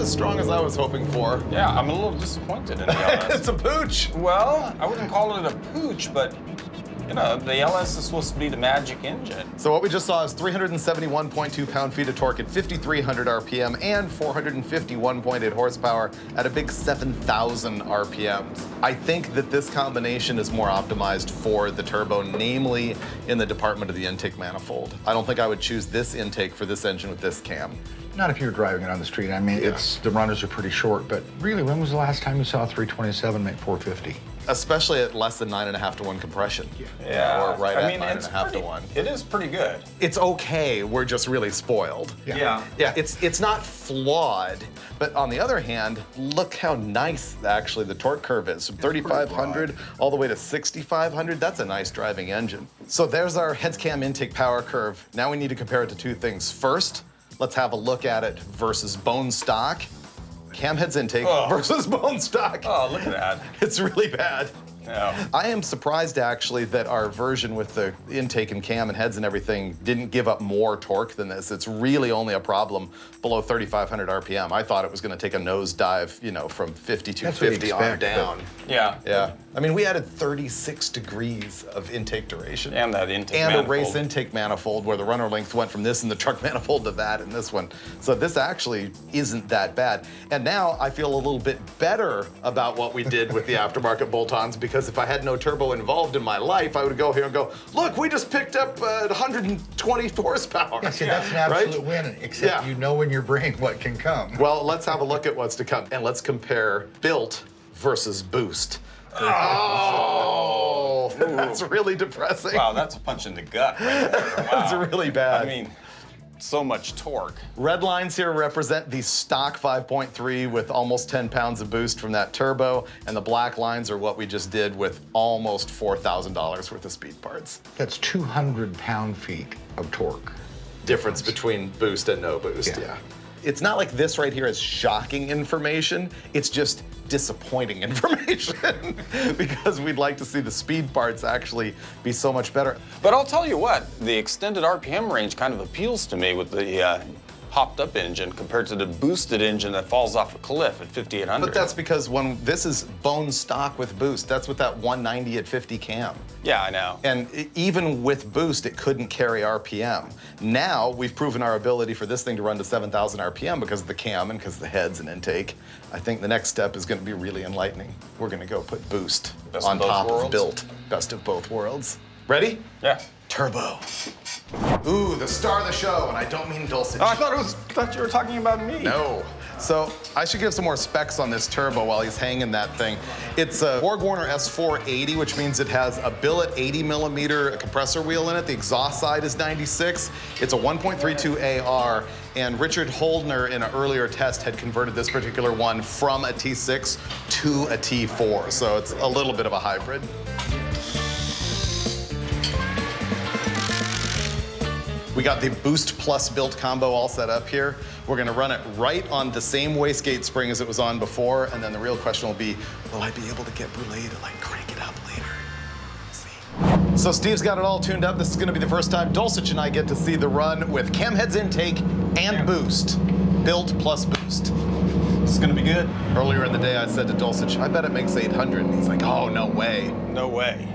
as strong as I was hoping for. Yeah, I'm a little disappointed in the it's a pooch. well, I wouldn't call it a pooch, but you know, the LS is supposed to be the magic engine. So what we just saw is 371.2 pound-feet of torque at 5,300 RPM and 451.8 horsepower at a big 7,000 RPMs. I think that this combination is more optimized for the turbo, namely in the department of the intake manifold. I don't think I would choose this intake for this engine with this cam. Not if you're driving it on the street. I mean, it's the runners are pretty short, but really, when was the last time you saw a 327 make 450? Especially at less than nine and a half to one compression. Yeah, Or right I at mean, nine and it's a half to one. It is pretty good. It's okay, we're just really spoiled. Yeah. Yeah, it's it's not flawed, but on the other hand, look how nice actually the torque curve is. From 3,500 all the way to 6,500, that's a nice driving engine. So there's our heads cam intake power curve. Now we need to compare it to two things. First, let's have a look at it versus bone stock. Cam heads intake Oh. versus bone stock. Oh, look at that. It's really bad. Yeah. I am surprised actually that our version with the intake and cam and heads and everything didn't give up more torque than this. It's really only a problem below 3,500 RPM. I thought it was going to take a nosedive, you know, from 5250 That's what you on expect, down. Yeah. Yeah. I mean, we added 36 degrees of intake duration. And that intake And manifold. a race intake manifold where the runner length went from this in the truck manifold to that in this one. So this actually isn't that bad. And now I feel a little bit better about what we did with the aftermarket bolt-ons because if I had no turbo involved in my life, I would go here and go, look, we just picked up uh, 120 horsepower. Yeah, see, that's an Right? absolute win, except Yeah. you know in your brain what can come. Well, let's have a look at what's to come and let's compare built versus boost. Oh, that's really depressing. Wow, that's a punch in the gut right there. That's really bad. I mean, so much torque. Red lines here represent the stock 5.3 with almost 10 pounds of boost from that turbo, and the black lines are what we just did with almost $4,000 worth of speed parts. That's 200 pound feet of torque. Difference between boost and no boost, yeah. Yeah. It's not like this right here is shocking information, it's just disappointing information because we'd like to see the speed parts actually be so much better. But I'll tell you what, the extended RPM range kind of appeals to me with the uh, hopped up engine compared to the boosted engine that falls off a cliff at 5,800. But that's because when this is bone stock with boost, that's with that 190 at 50 cam. Yeah, I know. And even with boost, it couldn't carry RPM. Now we've proven our ability for this thing to run to 7,000 RPM because of the cam and because of the heads and intake. I think the next step is going to be really enlightening. We're going to go put boost Best on top of built. Best of both worlds. Ready? yeah. Turbo. Ooh, the star of the show, and I don't mean Dulcich. Oh, I thought it was. thought you were talking about me. No. So I should give some more specs on this turbo while he's hanging that thing. It's a Borg Warner S480, which means it has a billet 80 millimeter compressor wheel in it. The exhaust side is 96. It's a 1.32 AR, and Richard Holdner in an earlier test had converted this particular one from a T6 to a T4. So it's a little bit of a hybrid. We got the Boost Plus built combo all set up here. We're gonna run it right on the same wastegate spring as it was on before, and then the real question will be, will I be able to get Brulé to like crank it up later? See. So Steve's got it all tuned up. This is gonna be the first time Dulcich and I get to see the run with cam heads intake and boost. Built plus boost. This is gonna be good. Earlier in the day, I said to Dulcich, I bet it makes 800, and he's like, oh, no way. No way.